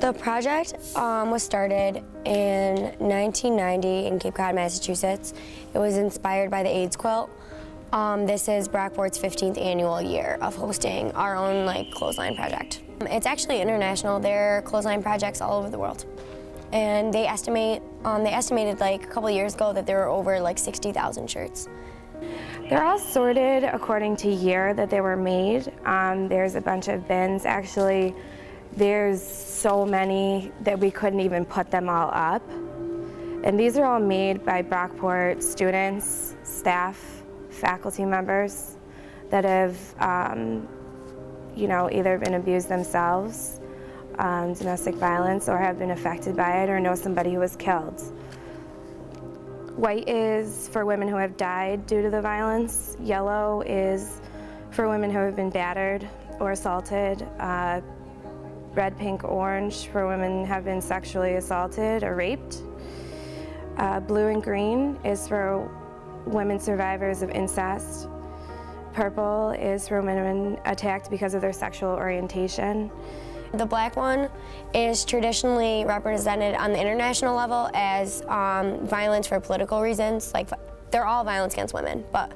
The project um, was started in 1990 in Cape Cod, Massachusetts. It was inspired by the AIDS quilt. Um, this is Brockport's 15th annual year of hosting our own like clothesline project. It's actually international. There are clothesline projects all over the world. And they estimate, um, they estimated like a couple years ago that there were over like 60,000 shirts. They're all sorted according to year that they were made. Um, there's a bunch of bins. Actually, there's so many that we couldn't even put them all up. And these are all made by Brockport students, staff, faculty members that have, um, you know, either been abused themselves, um, domestic violence, or have been affected by it, or know somebody who was killed. White is for women who have died due to the violence. Yellow is for women who have been battered or assaulted. Uh, red, pink, orange for women have been sexually assaulted or raped. Uh, blue and green is for women survivors of incest. Purple is for women attacked because of their sexual orientation. The black one is traditionally represented on the international level as um, violence for political reasons. Like they're all violence against women, but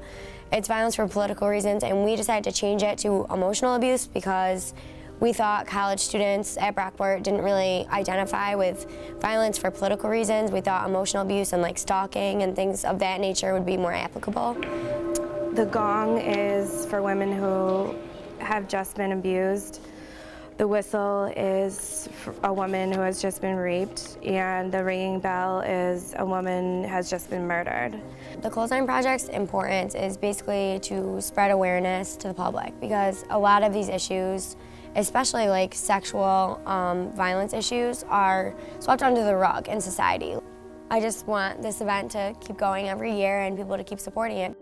it's violence for political reasons, and we decided to change it to emotional abuse because we thought college students at Brockport didn't really identify with violence for political reasons. We thought emotional abuse and like stalking and things of that nature would be more applicable. The gong is for women who have just been abused. The whistle is a woman who has just been raped, and the ringing bell is a woman has just been murdered. The Clothesline Project's importance is basically to spread awareness to the public because a lot of these issues, especially like sexual um, violence issues, are swept under the rug in society. I just want this event to keep going every year and people to keep supporting it.